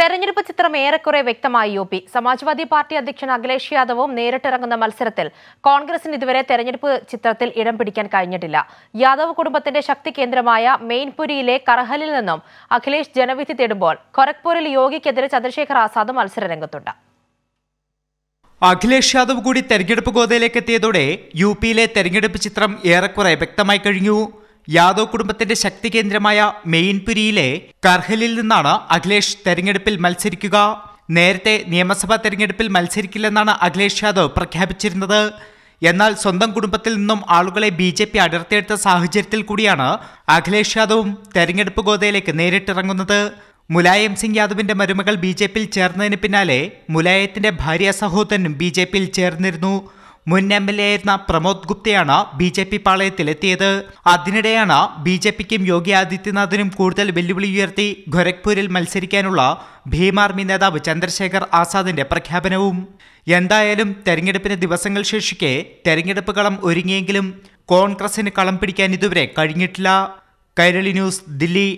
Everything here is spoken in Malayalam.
തെരഞ്ഞെടുപ്പ് ചിത്രം ഏറെക്കുറെ വ്യക്തമായി യു പി. സമാജ്വാദി പാർട്ടി അധ്യക്ഷൻ അഖിലേഷ് യാദവും നേരിട്ടിറങ്ങുന്ന മത്സരത്തിൽ കോൺഗ്രസിന് ഇതുവരെ തെരഞ്ഞെടുപ്പ് ചിത്രത്തിൽ ഇടം പിടിക്കാൻ കഴിഞ്ഞിട്ടില്ല. യാദവ് കുടുംബത്തിന്റെ ശക്തി കേന്ദ്രമായ മെയിൻപുരിയിലെ കർഹലിൽ നിന്നും അഖിലേഷ് ജനവിധി തേടുമ്പോൾ ഖൊരഗ്പൂരിൽ യോഗിക്കെതിരെ ചന്ദ്രശേഖർ ആസാദ് മത്സരരംഗത്തുണ്ട് അഖിലേഷ് യാദവ് കൂടി തെരഞ്ഞെടുപ്പ് ഗോതയിലേക്ക് എത്തിയതോടെ യു പിയിലെ തെരഞ്ഞെടുപ്പ് ചിത്രം ഏറെക്കുറെ വ്യക്തമായി കഴിഞ്ഞു. യാദവ് കുടുംബത്തിന്റെ ശക്തി കേന്ദ്രമായ മെയിൻപുരിയിലെ കർഹലിൽ നിന്നാണ് അഖിലേഷ് തെരഞ്ഞെടുപ്പിൽ മത്സരിക്കുക. നേരത്തെ നിയമസഭാ തെരഞ്ഞെടുപ്പിൽ മത്സരിക്കില്ലെന്നാണ് അഖിലേഷ് യാദവ് പ്രഖ്യാപിച്ചിരുന്നത്. എന്നാൽ സ്വന്തം കുടുംബത്തിൽ നിന്നും ആളുകളെ ബി ജെ പി അടർത്തിയെടുത്ത സാഹചര്യത്തിൽ കൂടിയാണ് അഖിലേഷ് യാദവും തെരഞ്ഞെടുപ്പ് ഗോതയിലേക്ക് നേരിട്ടിറങ്ങുന്നത്. മുലായം സിംഗ് യാദവിന്റെ മരുമകൾ ബി ജെ പിയിൽ ചേർന്നതിന് പിന്നാലെ മുലായത്തിന്റെ ഭാര്യ സഹോദരനും ബി ജെ പിയിൽ ചേർന്നിരുന്നു. മുൻ എം എൽ എ ആയിരുന്ന പ്രമോദ് ഗുപ്തയാണ് ബി ജെ പി പാളയത്തിലെത്തിയത്. അതിനിടെയാണ് ബി ജെ പിക്കും യോഗി ആദിത്യനാഥിനും കൂടുതൽ വെല്ലുവിളി ഉയർത്തി ഗോരഖ്പൂരിൽ മത്സരിക്കാനുള്ള ഭീമാർമി നേതാവ് ചന്ദ്രശേഖർ ആസാദിന്റെ പ്രഖ്യാപനവും. എന്തായാലും തെരഞ്ഞെടുപ്പിന് ദിവസങ്ങൾ ശേഷിക്കെ തെരഞ്ഞെടുപ്പ് കളം ഒരുങ്ങിയെങ്കിലും കോൺഗ്രസിന് കളം പിടിക്കാൻ ഇതുവരെ കഴിഞ്ഞിട്ടില്ല. കൈരളി ന്യൂസ് ദില്ലി.